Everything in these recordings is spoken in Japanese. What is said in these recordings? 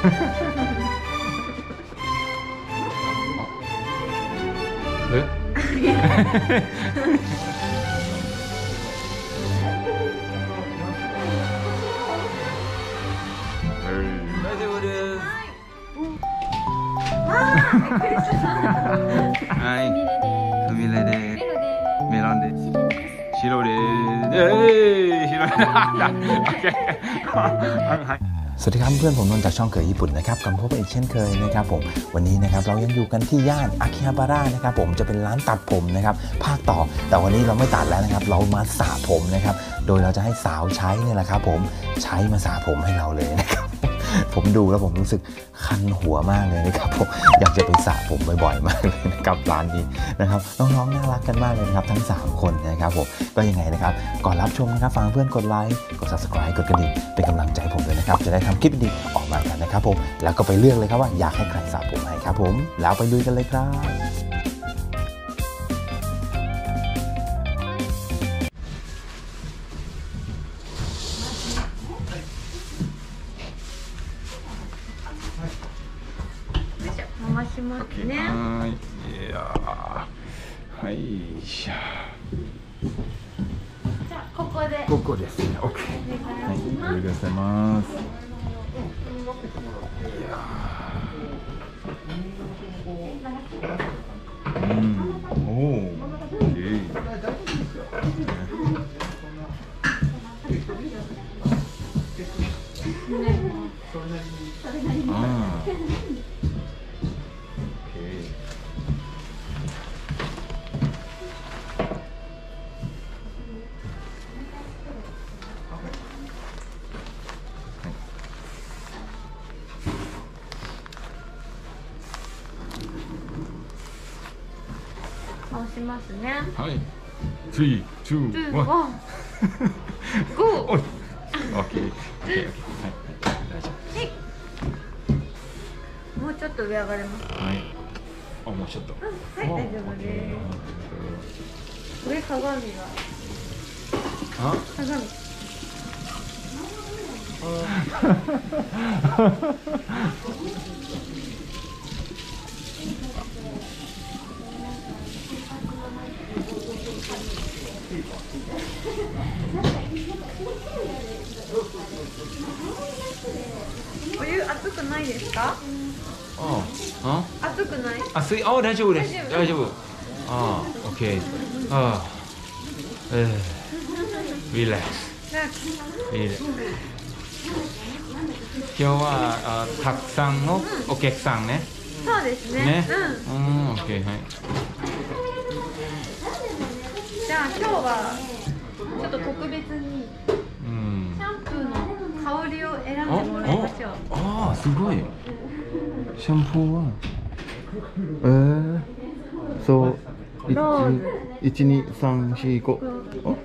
えはい。くびれで。メロンで。白で。白で。はい。 สวัสดีครับเพื่อนผมนนท์จากช่องเกิดญี่ปุ่นนะครับกลับมาพบกันอีกเช่นเคยนะครับผมวันนี้นะครับเรายังอยู่กันที่ย่านอากิฮาบาระนะครับผมจะเป็นร้านตัดผมนะครับภาคต่อ แต่วันนี้เราไม่ตัดแล้วนะครับ เรามาสระผมนะครับ โดยเราจะให้สาวใช้เนี่ยแหละครับผมใช้มาสระผมให้เราเลยนะครับ ผมดูแล้วผมรู้สึกคันหัวมากเลยนะครับผมอยากจะไปสระผมบ่อยๆมากเลยนะครับร้านนี้นะครับน้องๆน่ารักกันมากเลยนะครับทั้ง 3 คนนะครับผมก็ยังไงนะครับก่อนรับชมนะครับฟังเพื่อนกดไลค์กด subscribe กดกระดิ่งเป็นกำลังใจผมด้วยนะครับจะได้ทำคลิปดีๆออกมากันนะครับผมแล้วก็ไปเลือกเลยครับว่าอยากให้ใครสระผมให้ครับผมแล้วไปลุยกันเลยครับ ここですね。オッケー。はい、ありがとうございます。回しますね。はい。い。オッケー。オッケー、オッケー。はい。大丈もうちょっと上上がれます。夫。はい。あ、もうちょっと。はい、大丈夫です。上鏡があ、鏡。お湯熱くないですか？あ、あ、熱くない？あ、水、あ、大丈夫です。大丈夫。あ、オッケー。あ、えー、リラックス。リラックス。今日はあたくさんのお客さんね。そうですね。ね。うん。うん、オッケー、はい。じゃあ今日はちょっと特別にうん。シ。ャンプーの香りを選んでもらいましょう。ああすごい。シャンプーは？えー、そう。一二三四五。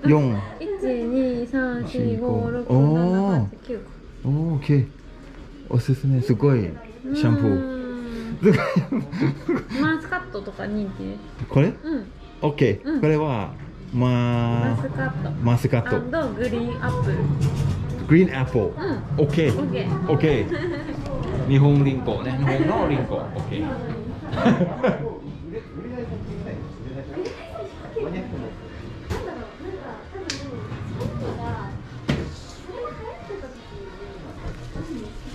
四。一二三四五六七八九。オーケー。おすすめ。すごい。シャンプー。ー。マスカットとか人気？これ？うん。オッケー、うん。これはまマスカット。マスカットグリーンアップル。グリーンアップルうん。オッケーオッケー。日本リンゴね日本のリンゴオッケー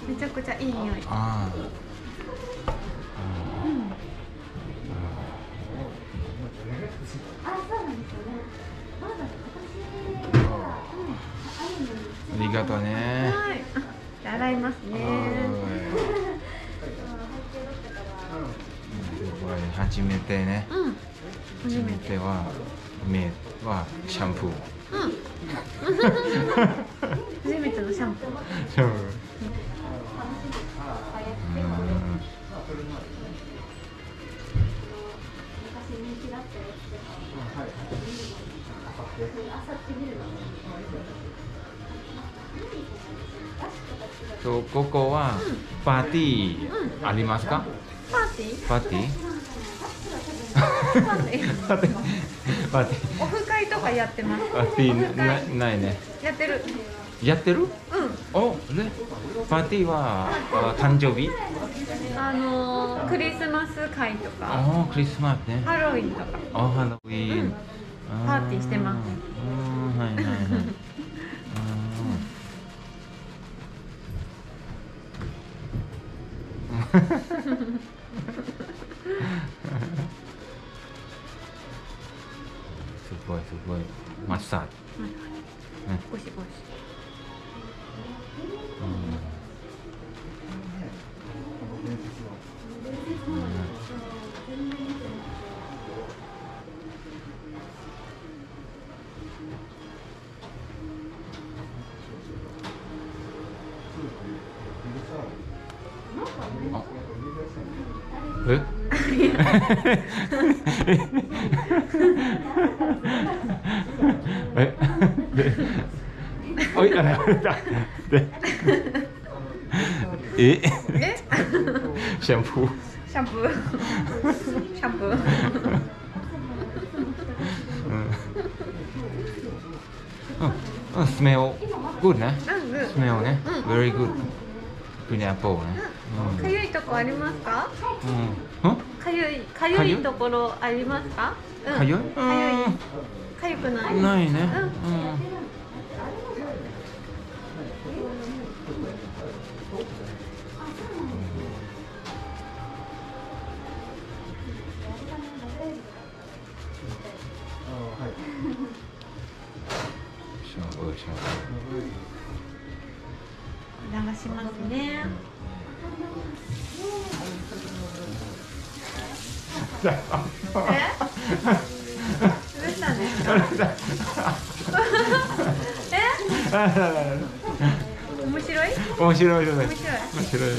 めちゃくちゃいい匂い。あありがとうね。はい。あじゃあ洗いますね。これ初めてね。うん。初め。ては目はシャンプー。うん。初めてのシャンプー。そうここはパーティーありますか？パーティー？パーティー？パーティー。パーティーパーティーオフ会とかやってます。パーティー？な会ないね。やってる。やってる？うん。お、ね。パーティーはあ誕生日？あのクリスマス会とかああクリスマスねハロウィンとかあハロウィーン、うんパーティーしてますうんはいはいはいごいすごい。マッサージ、ねゴシゴシえ？でおいあれあれだでえ？えシャンプーシャンプーシャンプーうん、スメオ、グッね。うんグスメオね。うん。very good。ピネアポーね。かゆいとこありますか？うん。うん？かゆいかゆいところありますか？うん。かゆい？かゆい。かゆくない？うんないね。うん。うん。シャンプーシャンプお邪魔しますね。えどうしたんですかえ？面白い。面白い面白い。面白いうん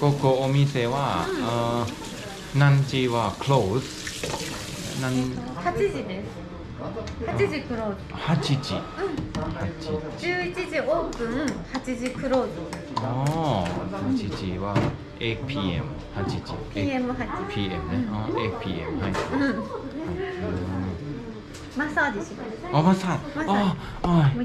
ここお店は、あー何時は close 何？8時です。8時クローズ。8時。8時。11時オープン8時クローズ。ああ8時は 8pm 8時。PM8 時。PM ね。あ 8pm はい。うん。マッサージします。あマッサージ。マッサージ。ああもう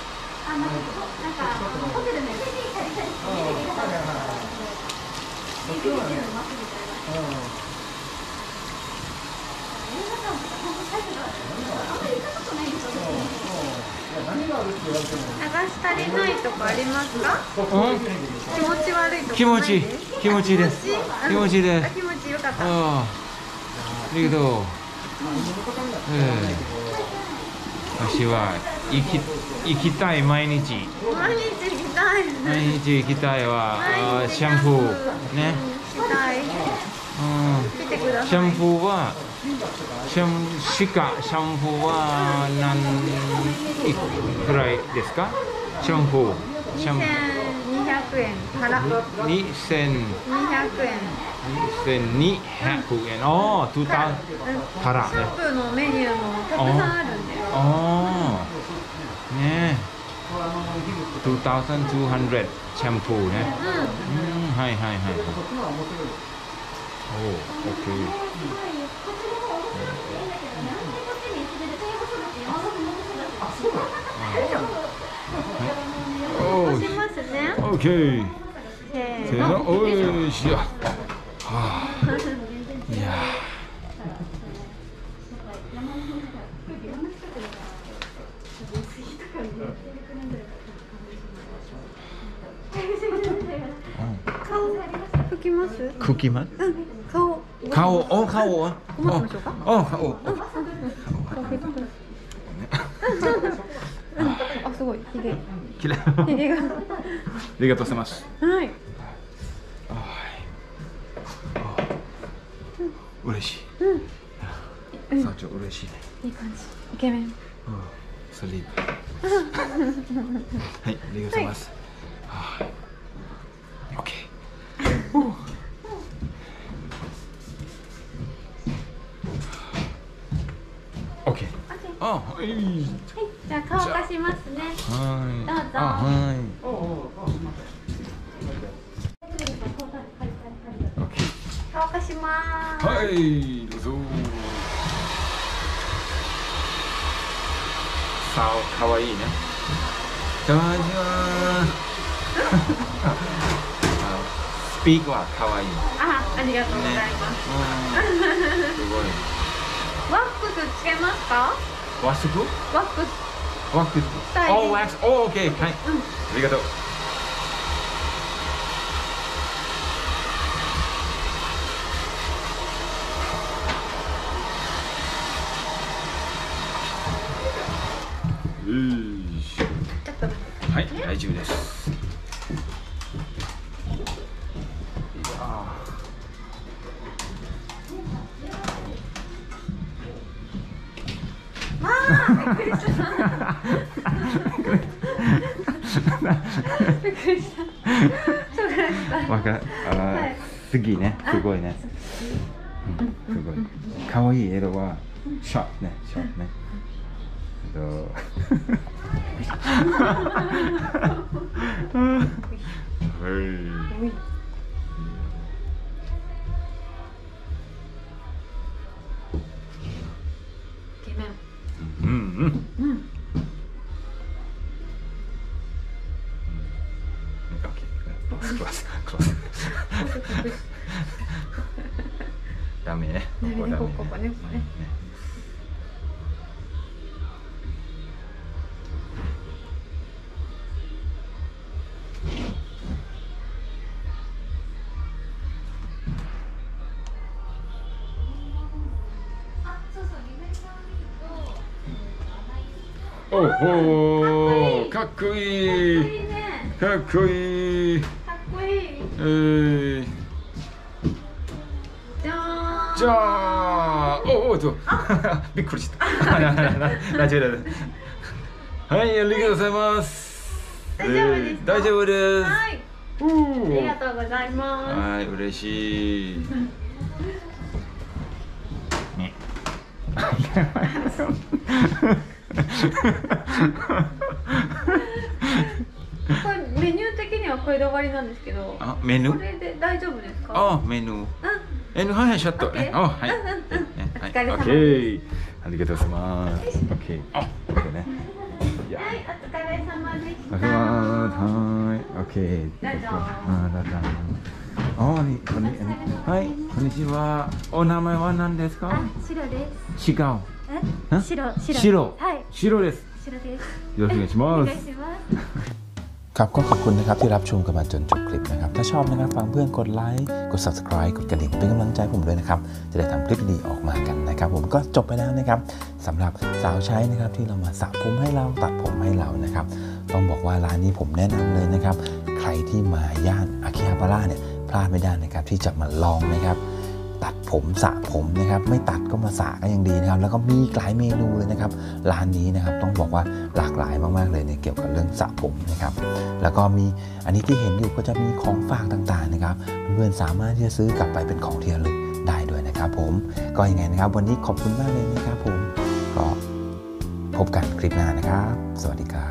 あ、なんか、なん。か、ホテルの。CD 借りたりして、はいはいはい僕はねうん。映画館とか本当最初から、あん。まり行ったことないん。ですよ、何があるって言われても流し足りないとこありますかうん。気持ち悪いとこ気持ちいい気持ちいいです気持ちいいですあ気持ちよかったああありがとうええ私は行き行きたい毎日。毎日行きたい毎日行きたいはあシャンプー。ね。行きたい。うん。来てください。シャンプーはシャンしかシャンプーは何いくらいですか？シャンプー。シャンプ2200円。からー2200 200円。2200円。ああ2000からね。シャンプーのメニューもたくさんあるんでああね。2200シャンプーね。うねうんはいはいはい。おお OK 押し。オッケー。せーの、おいしや。はあ。ます？クッキーマン顔。顔お顔はお顔顔拭いてくださいあすごいひげきれいひげがありがとうございますはい嬉しいうん社長嬉しいねいい感じイケメンスリープはいありがとうございますはい OK オッケーあはいじゃあ顔貸しますね。はい。どうぞはい。オッケー顔貸しますはい、どうぞ。さあ、かわい。ね。こんにちは。あスピークはかわい。あありがとうござい。ますうんすごい。ワックスつけますかワスクワックスワックスしたいですおワックスおオッケーはい。ありがとう。はい、大丈夫です。わかあー、はい次ね、すごいね。うん、すごい。可愛い色はシャープね、シャープね。えっとはい。ううん。うんー。クロスクロスクロス。ダメね。ここダメここねここねおほーかっこいいいいねかっこいいかっこいいえー、じゃあおおっと びっくりした。大丈夫です。はいありがとうございます。大丈夫ですか？えー大丈夫です。はい。ありがとうございます。はい嬉しい。ねこれメニュー的にはこれで終わりなんですけどあメニュー？これで大丈夫ですか？あメニュー。うん。えのはいちょっとね OK あはい。うんうんうん。ねお疲れ様はいオッケー。ありがとうございます。オッケーあこれね。はいお疲れ様でした。はい。オッケー。どうぞあどうぞ。あにこんに。はい。こんにちは。お名前は何ですか？あ、白です。違う。え？ん白、白。白。はい、白です。白です。よろしくお願いしおます。願いします。 ครับก็ขอบคุณนะครับที่รับชมกันมาจนจบคลิปนะครับ ถ้าชอบนะครับฟังเพื่อนกดไลค์กด subscribe กดกระดิ่งเป็นกำลังใจผมด้วยนะครับ จะได้ทำคลิปดีออกมากันนะครับ ผมก็จบไปแล้วนะครับสำหรับสาวใช้นะครับที่เรามาสระผมให้เราตัดผมให้เรานะครับ ต้องบอกว่าร้านนี้ผมแนะนำเลยนะครับ ใครที่มาย่านอาคิฮาบาร่าเนี่ยพลาดไม่ได้นะครับที่จะมาลองนะครับ ตัดผมสระผมนะครับไม่ตัดก็มาสระก็ยังดีนะครับแล้วก็มีหลายเมนูเลยนะครับร้านนี้นะครับต้องบอกว่าหลากหลายมากๆเลยในเกี่ยวกับเรื่องสระผมนะครับแล้วก็มีอันนี้ที่เห็นอยู่ก็จะมีของฝากต่างๆนะครับเพื่อนๆสามารถที่จะซื้อกลับไปเป็นของที่ระลึกได้ด้วยนะครับ ผมก็ยังไงนะครับ วันนี้ขอบคุณมากเลยนะครับผมก็พบกันคลิปหน้านะครับ สวัสดีครับ